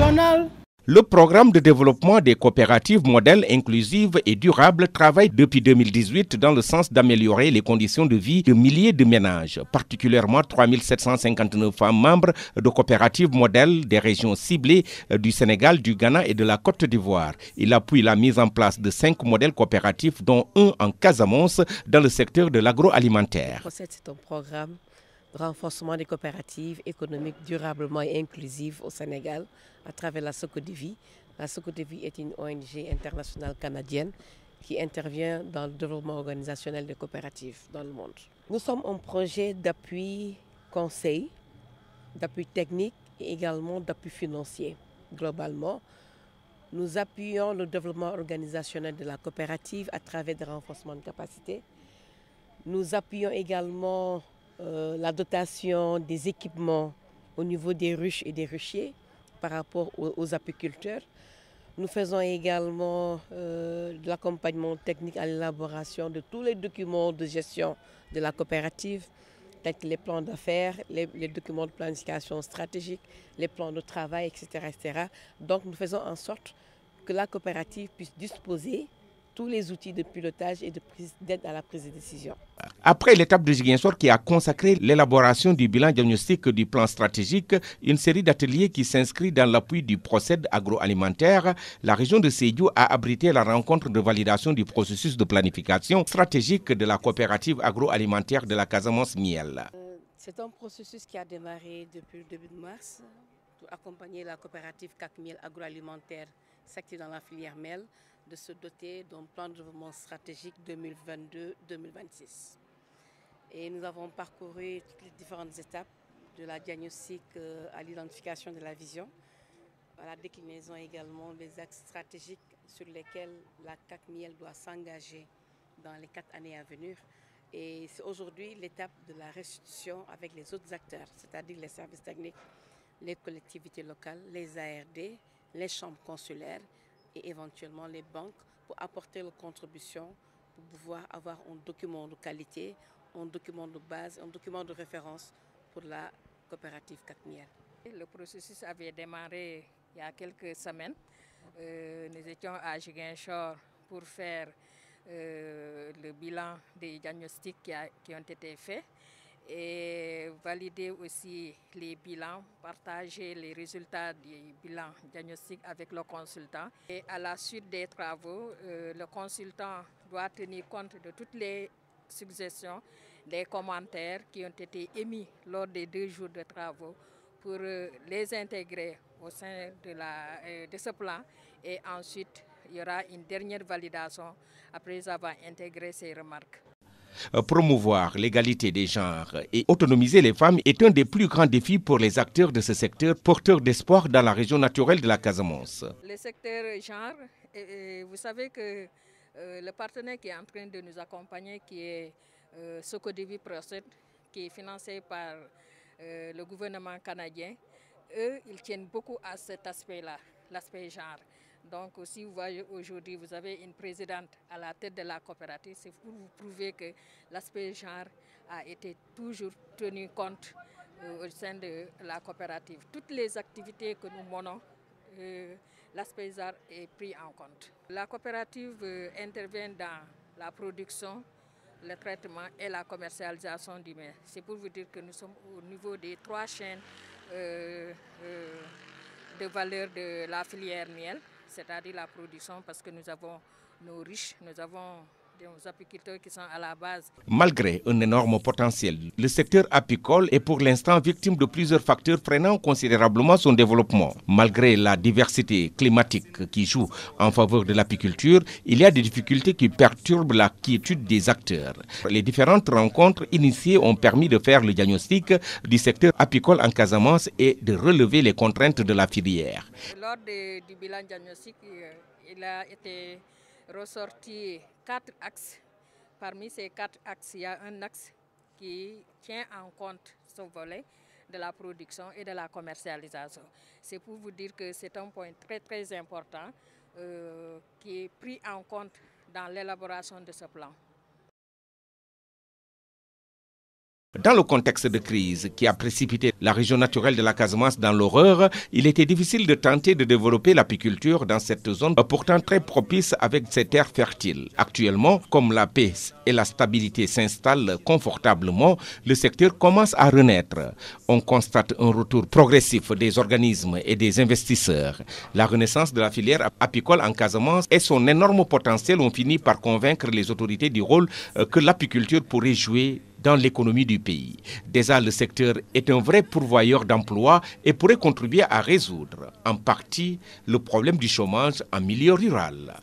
nationale. Le programme de développement des coopératives modèles inclusives et durables travaille depuis 2018 dans le sens d'améliorer les conditions de vie de milliers de ménages, particulièrement 3759 femmes membres de coopératives modèles des régions ciblées du Sénégal, du Ghana et de la Côte d'Ivoire. Il appuie la mise en place de cinq modèles coopératifs, dont un en Casamance, dans le secteur de l'agroalimentaire. C'est un programme renforcement des coopératives économiques durablement et inclusives au Sénégal à travers la Socodivie. La Socodivie est une ONG internationale canadienne qui intervient dans le développement organisationnel des coopératives dans le monde. Nous sommes un projet d'appui conseil, d'appui technique et également d'appui financier. Globalement, nous appuyons le développement organisationnel de la coopérative à travers des renforcements de capacité. Nous appuyons également euh, la dotation des équipements au niveau des ruches et des ruchiers par rapport aux, apiculteurs. Nous faisons également euh, de l'accompagnement technique à l'élaboration de tous les documents de gestion de la coopérative, tels que les plans d'affaires, les, les, documents de planification stratégique, les plans de travail, etc., etc. Donc nous faisons en sorte que la coopérative puisse disposer tous les outils de pilotage et d'aide à la prise de décision. Après l'étape de Giguinsor qui a consacré l'élaboration du bilan diagnostique du plan stratégique, une série d'ateliers qui s'inscrit dans l'appui du procès agroalimentaire, la région de Sédiou a abrité la rencontre de validation du processus de planification stratégique de la coopérative agroalimentaire de la Casamance Miel. Euh, C'est un processus qui a démarré depuis le début de mars pour accompagner la coopérative CAC Miel agroalimentaire secteur dans la filière miel de se doter d'un plan de développement stratégique 2022-2026. Et nous avons parcouru toutes les différentes étapes de la diagnostic euh, à l'identification de la vision, à la déclinaison également des axes stratégiques sur lesquels la CAC Miel doit s'engager dans les quatre années à venir. Et c'est aujourd'hui l'étape de la restitution avec les autres acteurs, c'est-à-dire les services techniques, les collectivités locales, les ARD, les chambres consulaires et éventuellement les banques pour apporter leur contribution pour pouvoir avoir un document de qualité, un document de base, un document de référence pour la coopérative Cacmiel. Le processus avait démarré il y a quelques semaines. Euh, nous étions à Giguinchor pour faire euh, le bilan des diagnostics qui, qui, ont été faits et valider aussi les bilans, partager les résultats du bilan diagnostic avec le consultant. Et à la suite des travaux, euh, le consultant doit tenir compte de toutes les suggestions, des commentaires qui ont été émis lors des deux jours de travaux pour euh, les intégrer au sein euh, de ce plan et ensuite il y aura une dernière validation après avoir intégré ces remarques. Promouvoir l'égalité des genres et autonomiser les femmes est un des plus grands défis pour les acteurs de ce secteur porteur d'espoir dans la région naturelle de la Casamance. Le secteur genre, vous savez que euh, le partenaire qui est en train de nous accompagner, qui est euh, Socodivi Proced, qui est financé par euh, le gouvernement canadien, eux, ils tiennent beaucoup à cet aspect-là, l'aspect genre. Donc, si vous voyez aujourd'hui, vous avez une présidente à la tête de la coopérative, c'est pour vous prouver que l'aspect genre a été toujours tenu compte euh, au sein de la coopérative. Toutes les activités que nous menons, euh, l'aspect genre est pris en compte. La coopérative euh, intervient dans la production, le traitement et la commercialisation du miel. C'est pour vous dire que nous sommes au niveau des trois chaînes de valeur de la filière miel c'est-à-dire la production, parce que nous avons nos riches, nous avons Malgré un énorme potentiel, le secteur apicole est pour l'instant victime de plusieurs facteurs freinant considérablement son développement. Malgré la diversité climatique qui joue en faveur de l'apiculture, il y a des difficultés qui perturbent la quiétude des acteurs. Les différentes rencontres initiées ont permis de faire le diagnostic du secteur apicole en Casamance et de relever les contraintes de la filière. Lors de, du bilan diagnostique, il a été ressorti quatre axes. Parmi ces quatre axes, il y a un axe qui tient en compte ce volet de la production et de la commercialisation. C'est pour vous dire que c'est un point très très important euh, qui est pris en compte dans l'élaboration de ce plan. Dans le contexte de crise qui a précipité la région naturelle de la Casamance dans l'horreur, il était difficile de tenter de développer l'apiculture dans cette zone pourtant très propice avec ses terres fertiles. Actuellement, comme la paix et la stabilité s'installent confortablement, le secteur commence à renaître. On constate un retour progressif des organismes et des investisseurs. La renaissance de la filière apicole en Casamance et son énorme potentiel ont fini par convaincre les autorités du rôle que l'apiculture pourrait jouer dans l'économie du pays. Déjà, le secteur est un vrai pourvoyeur d'emplois et pourrait contribuer à résoudre en partie le problème du chômage en milieu rural.